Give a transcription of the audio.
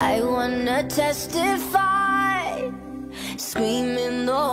I wanna testify, screaming the